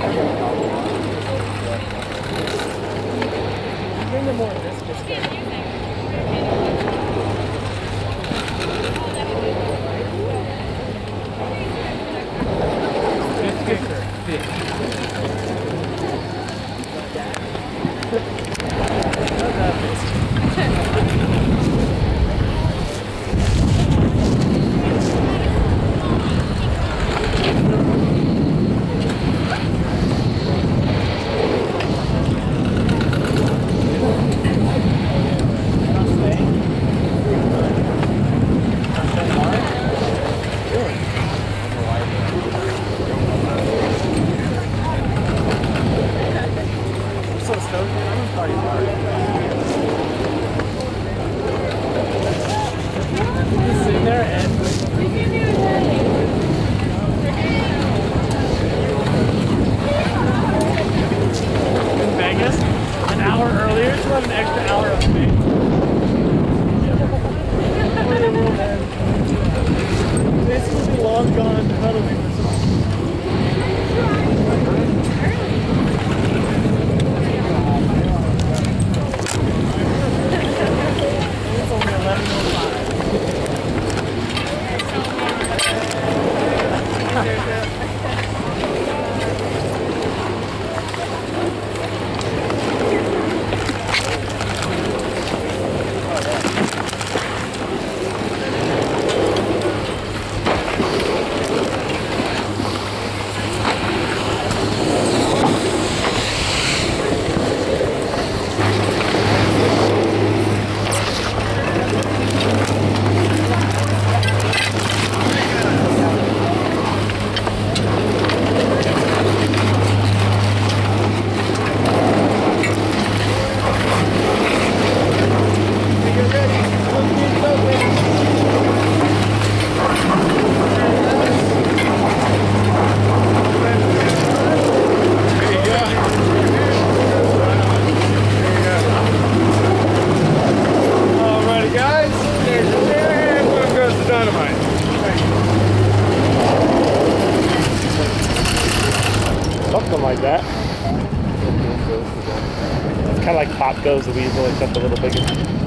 Thank Goes the Weasel, except a little bigger.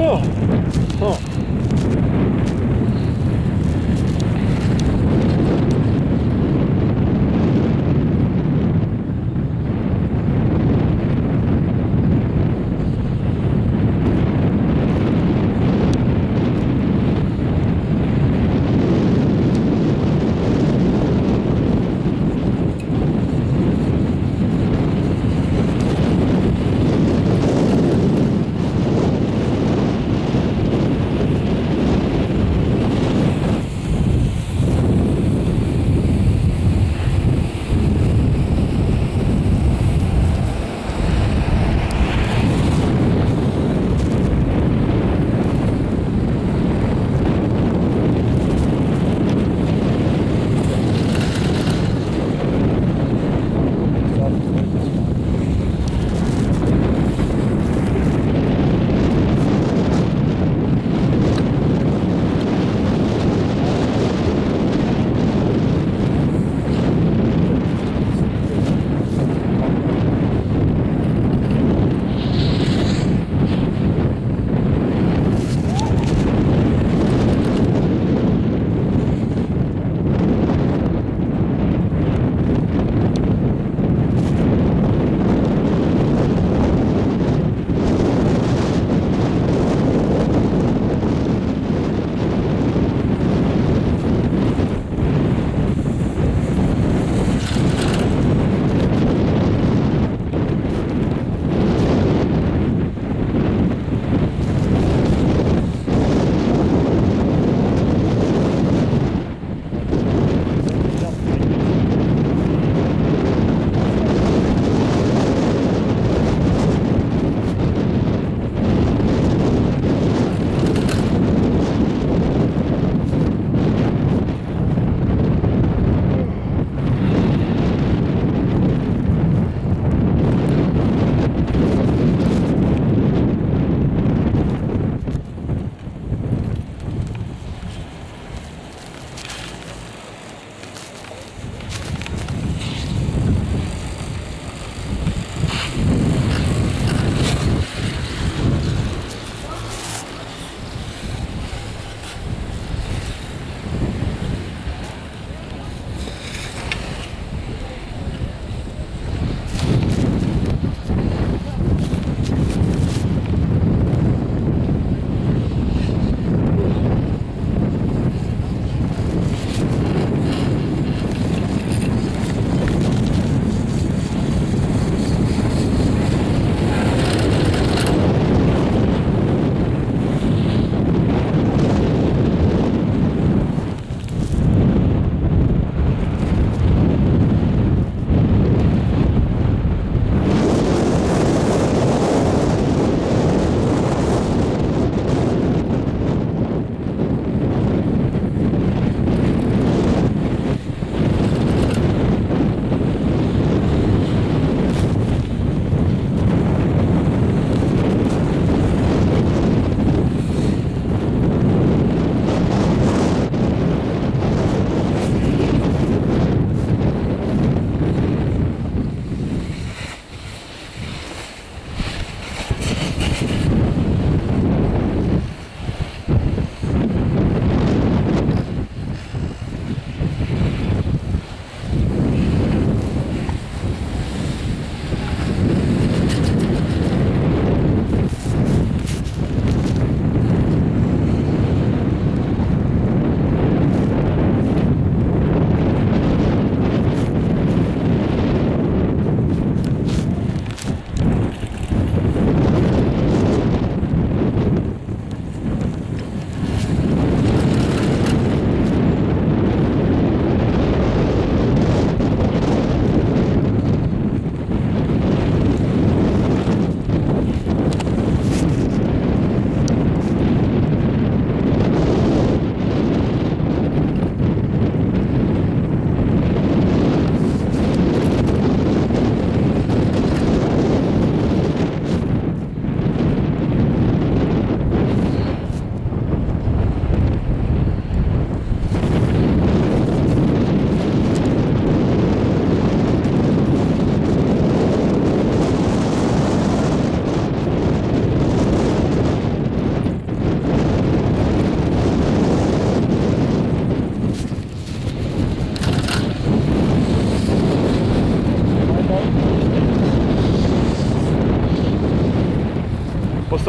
おお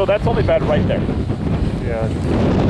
so that's only bad right there. Yeah.